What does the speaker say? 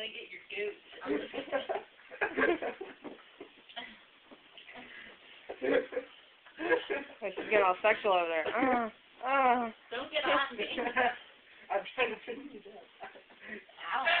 gonna get your goat. She's getting all sexual over there. Uh, uh. Don't get on me. I'm trying to finish it up.